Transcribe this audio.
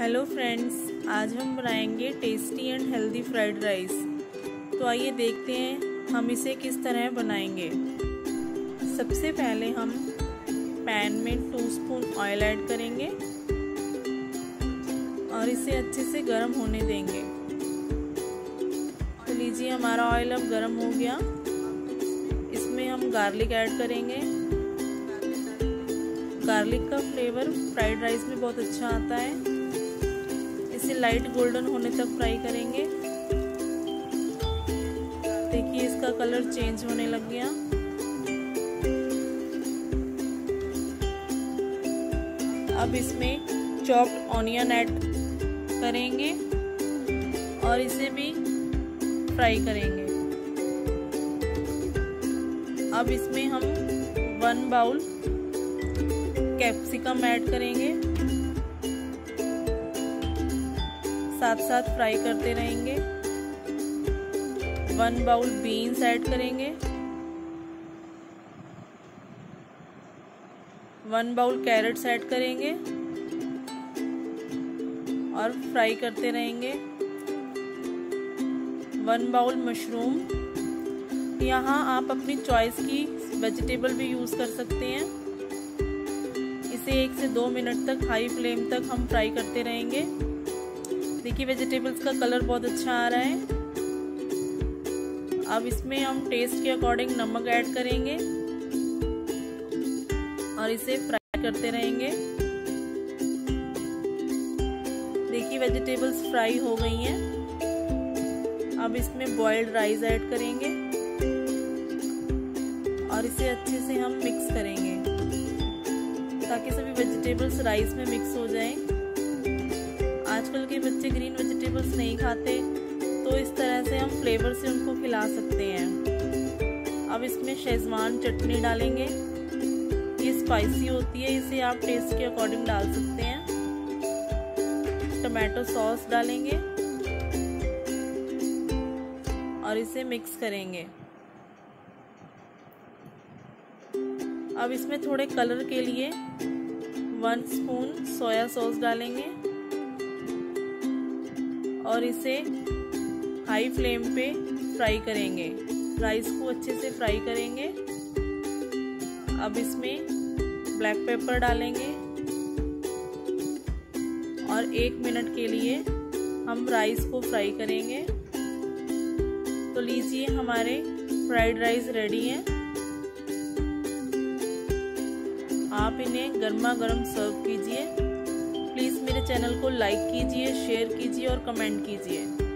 Hello friends आज हम बनाएँगे tasty and healthy fried rice तो आइए देखते हैं हम इसे किस तरह बनाएँगे। सबसे पहले हम पैन में टू स्पून ऑयल ऐड करेंगे और इसे अच्छे से गर्म होने देंगे। तो लीजिए हमारा ऑयल अब गर्म हो गया। इसमें हम गार्लिक ऐड करेंगे। गार्लिक का फ्लेवर फ्राइड राइस में बहुत अच्छा आता है। इसे लाइट गोल्डन होने तक फ्राई करेंगे। देखिए इसका कलर चेंज होने लग गया। अब इसमें चॉप्ड ऑनियन ऐड करेंगे और इसे भी फ्राई करेंगे। अब इसमें हम वन बाउल कैप्सिकम ऐड करेंगे। साथ साथ फ्राई करते रहेंगे। वन बाउल बीन्स ऐड करेंगे। वन बाउल कैरेट्स ऐड करेंगे। और फ्राई करते रहेंगे। वन बाउल मशरूम यहाँ आप अपनी चॉइस की वेजिटेबल भी यूज़ कर सकते हैं। इसे एक से दो मिनट तक हाई फ्लेम तक हम फ्राई करते रहेंगे। देखिए वेजिटेबल्स का कलर बहुत अच्छा आ रहा है। अब इसमें हम टेस्ट के अकॉर्डिंग नमक ऐड करेंगे और इसे फ्राई करते रहेंगे। देखिए वेजिटेबल्स फ्राई हो गई हैं। अब इसमें बॉइल्ड राइस ऐड करेंगे और इसे अच्छे से हम मिक्स करेंगे ताकि सभी वेजिटेबल्स राइस में मिक्स हो जाएँ। आजकल के बच्चे ग्रीन वेजिटेबल्स नहीं खाते तो इस तरह से हम फ्लेवर से उनको खिला सकते हैं। अब इसमें शेजवान चटनी डालेंगे। ये स्पाइसी होती है, इसे आप टेस्ट के अकॉर्डिंग डाल सकते हैं। टमाटो सॉस डालेंगे। और इसे मिक्स करेंगे। अब इसमें थोड़े कलर के लिए वन स्पून सोया सॉस डालेंगे। और इसे हाई फ्लेम पे फ्राई करेंगे। राइस को अच्छे से फ्राई करेंगे। अब इसमें ब्लैक पेपर डालेंगे। और एक मिनट के लिए हम राइस को फ्राई करेंगे। तो लीजिए हमारे फ्राइड राइस रेडी हैं। आप इन्हें गर्मा गर्म सर्व कीजिए। चैनल को लाइक कीजिए शेयर कीजिए और कमेंट कीजिए।